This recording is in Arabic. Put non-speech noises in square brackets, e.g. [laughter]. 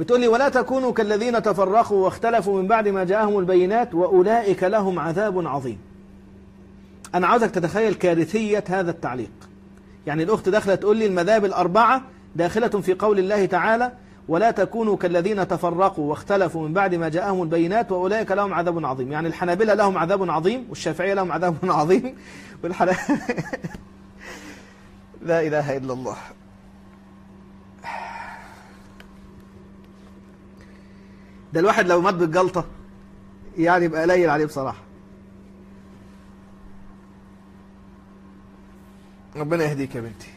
بتقول لي ولا تكونوا كالذين تفرقوا واختلفوا من بعد ما جاءهم البينات وأولئك لهم عذاب عظيم. أنا عاوزك تتخيل كارثية هذا التعليق. يعني الأخت داخلة تقول لي المذاهب الأربعة داخلة في قول الله تعالى ولا تكونوا كالذين تفرقوا واختلفوا من بعد ما جاءهم البينات وأولئك لهم عذاب عظيم. يعني الحنابلة لهم عذاب عظيم والشافعية لهم عذاب عظيم. والحنا... [laughs] لا إله إلا الله. ده الواحد لو مات بالجلطة يعني يبقى قليل عليه بصراحة. ربنا يهديك يا بنتي.